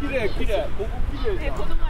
綺麗綺麗ここ綺麗じゃん。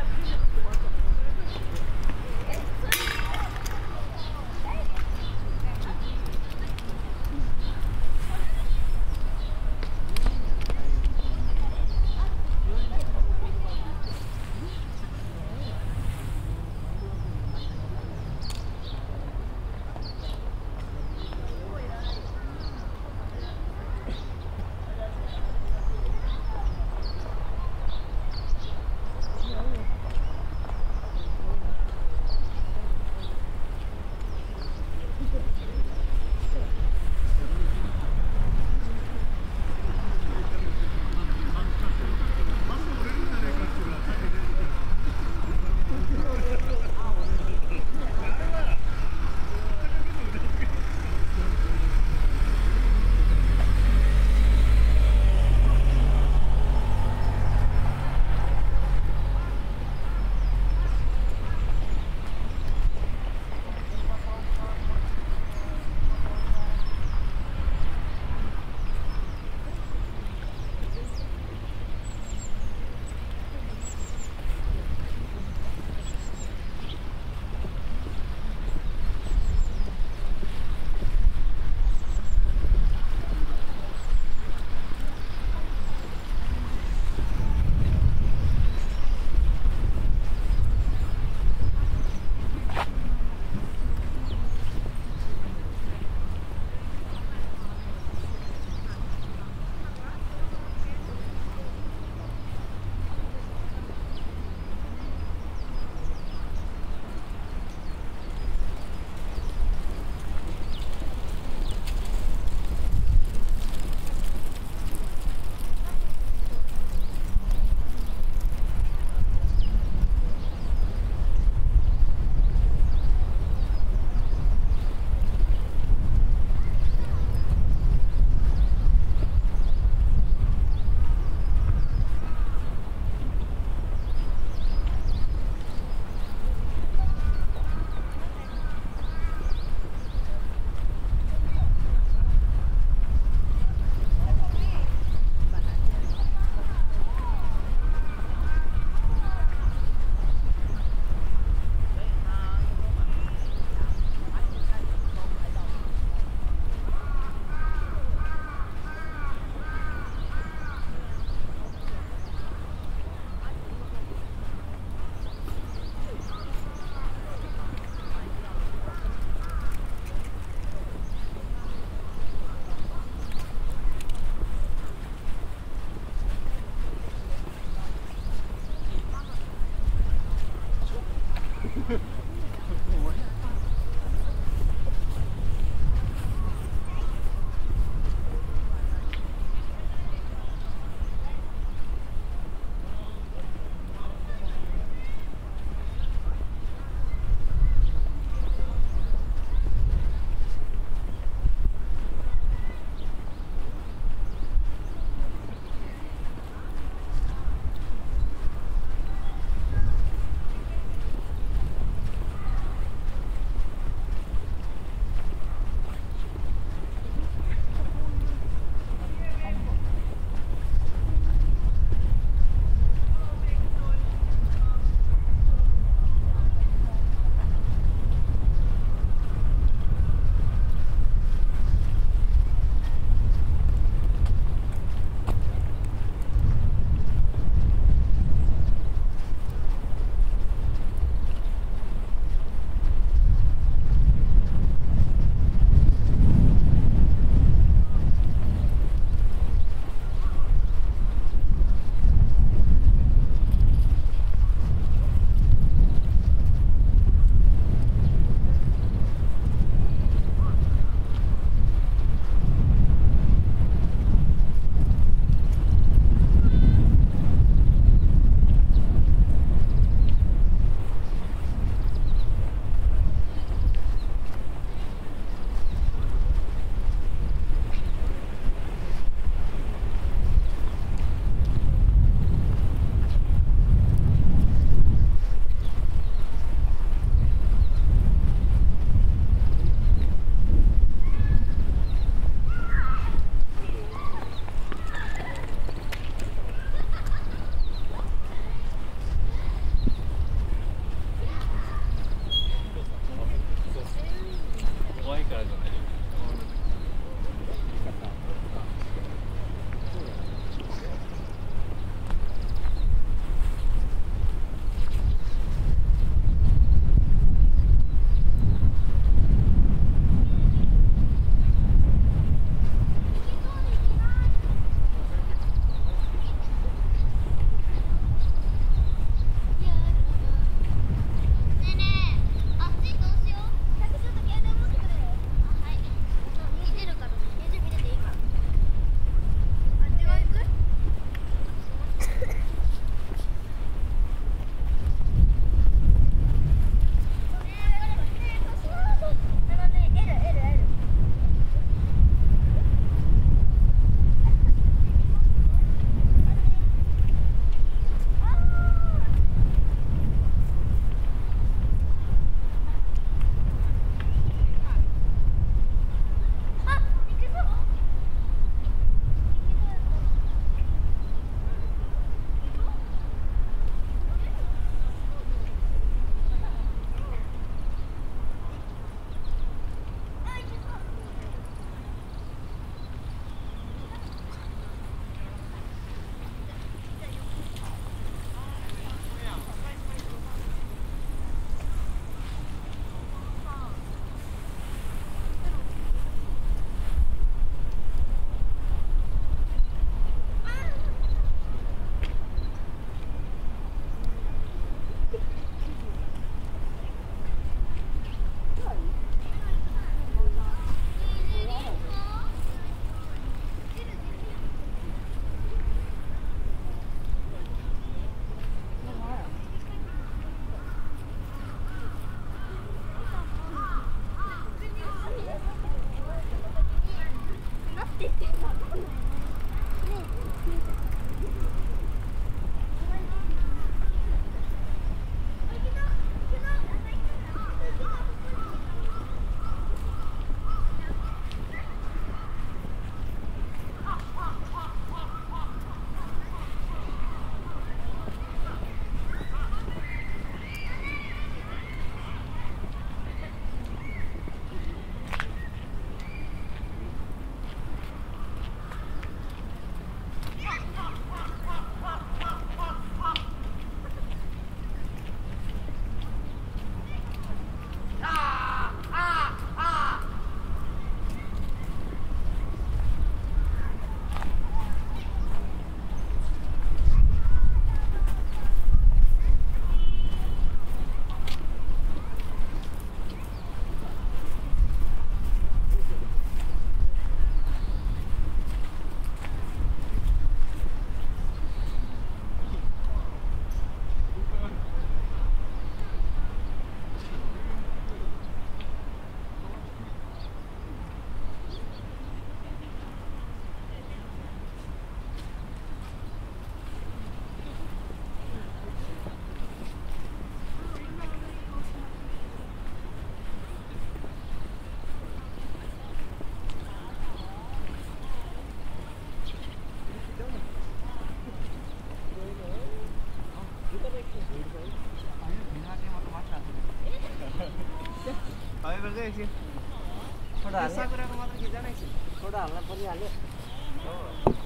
photo हाल्ने साकुराको मात्र खिच्दैन एकछिन फोटो हाल्न परिहाल्यो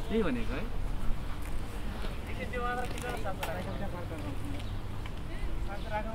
त्यही भनेको है एकछिन त्यो मात्र साकुराको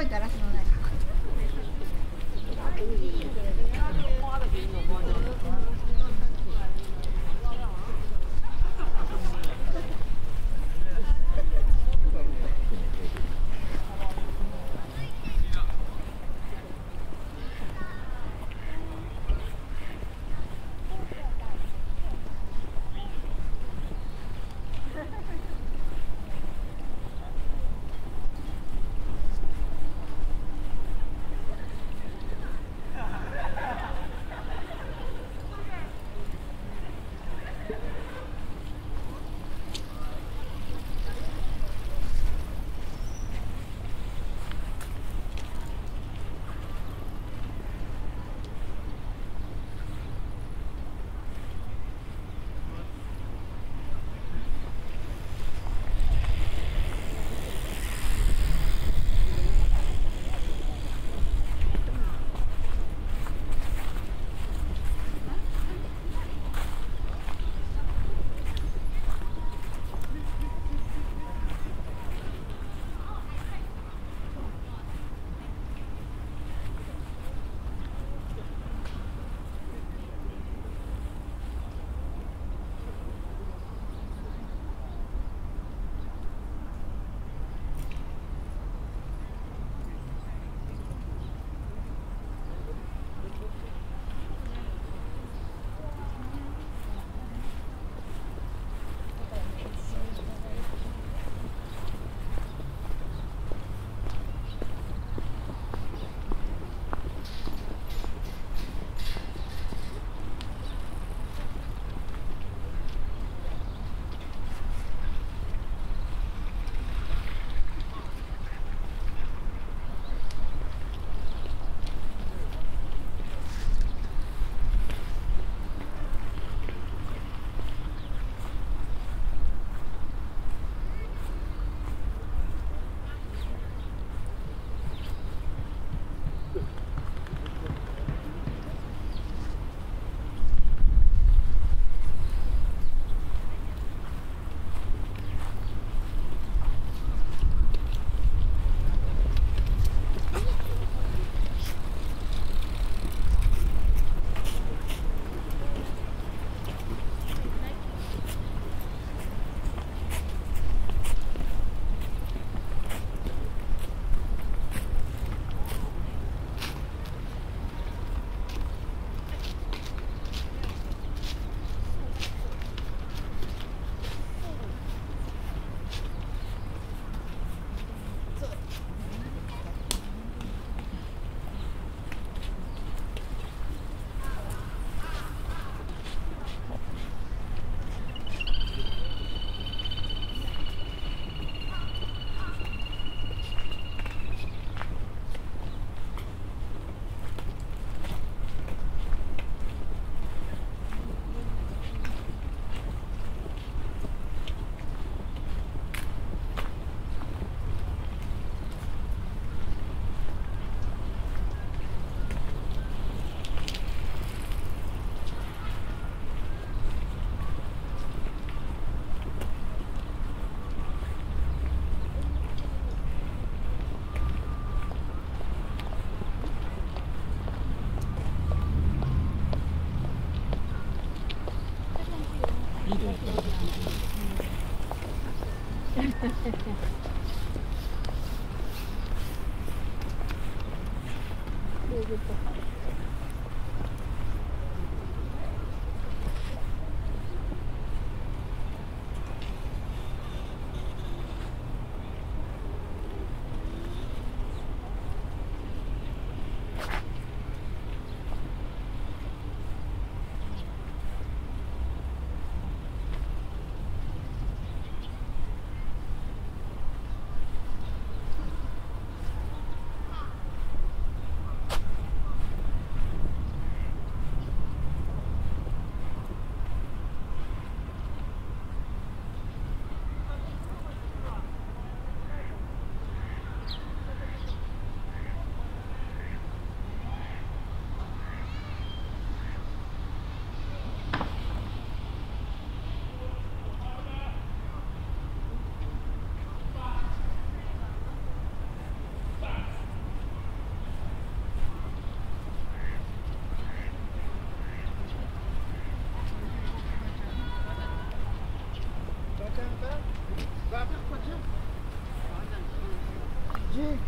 cuenta, gracias. 네, 여기 있다. G.